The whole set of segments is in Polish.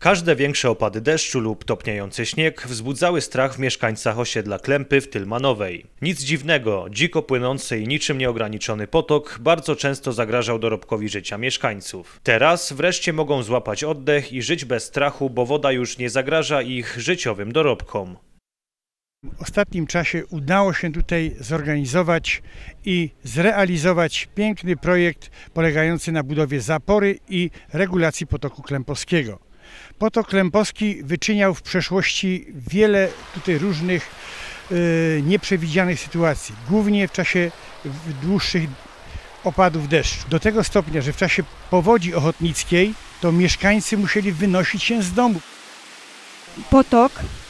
Każde większe opady deszczu lub topniejący śnieg wzbudzały strach w mieszkańcach osiedla Klępy w Tylmanowej. Nic dziwnego, dziko płynący i niczym nieograniczony potok bardzo często zagrażał dorobkowi życia mieszkańców. Teraz wreszcie mogą złapać oddech i żyć bez strachu, bo woda już nie zagraża ich życiowym dorobkom. W ostatnim czasie udało się tutaj zorganizować i zrealizować piękny projekt polegający na budowie zapory i regulacji potoku Potok klempowski wyczyniał w przeszłości wiele tutaj różnych y, nieprzewidzianych sytuacji, głównie w czasie dłuższych opadów deszczu. Do tego stopnia, że w czasie powodzi ochotnickiej to mieszkańcy musieli wynosić się z domu. Potok E,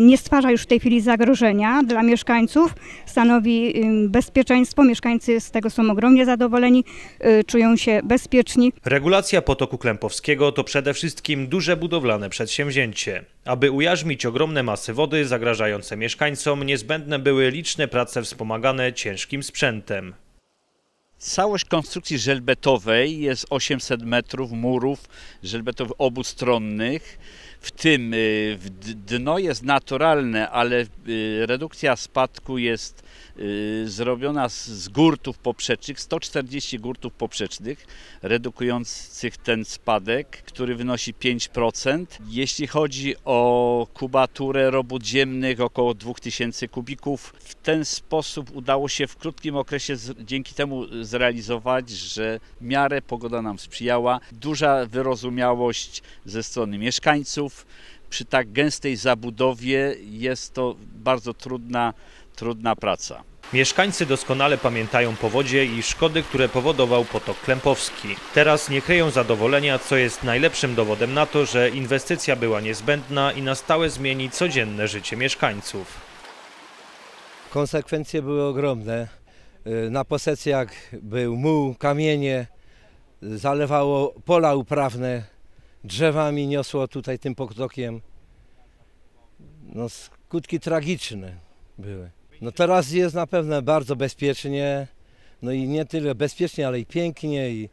nie stwarza już w tej chwili zagrożenia dla mieszkańców, stanowi bezpieczeństwo. Mieszkańcy z tego są ogromnie zadowoleni, e, czują się bezpieczni. Regulacja potoku klempowskiego to przede wszystkim duże budowlane przedsięwzięcie. Aby ujarzmić ogromne masy wody zagrażające mieszkańcom, niezbędne były liczne prace wspomagane ciężkim sprzętem. Całość konstrukcji żelbetowej jest 800 metrów murów żelbetowych obustronnych. W tym y, dno jest naturalne, ale y, redukcja spadku jest y, zrobiona z gurtów poprzecznych, 140 gurtów poprzecznych, redukujących ten spadek, który wynosi 5%. Jeśli chodzi o kubaturę robót ziemnych, około 2000 kubików, w ten sposób udało się w krótkim okresie dzięki temu zrealizować, że w miarę pogoda nam sprzyjała, duża wyrozumiałość ze strony mieszkańców, przy tak gęstej zabudowie jest to bardzo trudna, trudna praca. Mieszkańcy doskonale pamiętają powodzie i szkody, które powodował potok Klempowski. Teraz nie kryją zadowolenia, co jest najlepszym dowodem na to, że inwestycja była niezbędna i na stałe zmieni codzienne życie mieszkańców. Konsekwencje były ogromne. Na posesjach był muł, kamienie, zalewało pola uprawne, drzewami niosło tutaj tym potokiem. No, skutki tragiczne były. No teraz jest na pewno bardzo bezpiecznie, no i nie tyle bezpiecznie, ale i pięknie i,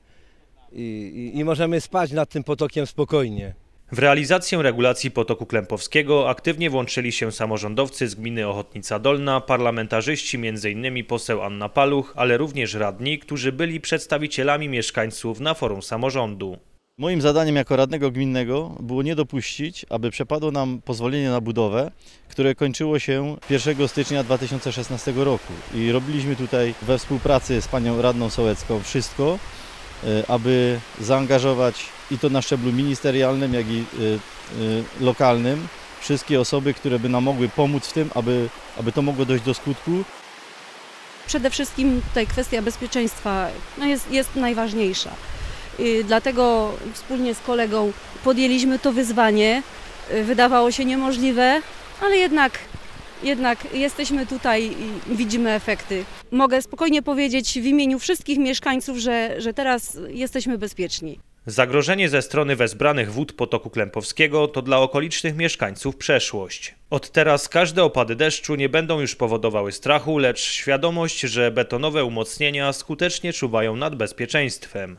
i, i możemy spać nad tym potokiem spokojnie. W realizację regulacji potoku klempowskiego aktywnie włączyli się samorządowcy z gminy Ochotnica Dolna, parlamentarzyści m.in. poseł Anna Paluch, ale również radni, którzy byli przedstawicielami mieszkańców na forum samorządu. Moim zadaniem jako radnego gminnego było nie dopuścić, aby przepadło nam pozwolenie na budowę, które kończyło się 1 stycznia 2016 roku. I robiliśmy tutaj we współpracy z panią radną Sołecką wszystko, e, aby zaangażować i to na szczeblu ministerialnym, jak i e, e, lokalnym wszystkie osoby, które by nam mogły pomóc w tym, aby, aby to mogło dojść do skutku. Przede wszystkim tutaj kwestia bezpieczeństwa no jest, jest najważniejsza. Dlatego wspólnie z kolegą podjęliśmy to wyzwanie. Y, wydawało się niemożliwe, ale jednak, jednak jesteśmy tutaj i widzimy efekty. Mogę spokojnie powiedzieć w imieniu wszystkich mieszkańców, że, że teraz jesteśmy bezpieczni. Zagrożenie ze strony wezbranych wód potoku Klempowskiego to dla okolicznych mieszkańców przeszłość. Od teraz każde opady deszczu nie będą już powodowały strachu, lecz świadomość, że betonowe umocnienia skutecznie czuwają nad bezpieczeństwem.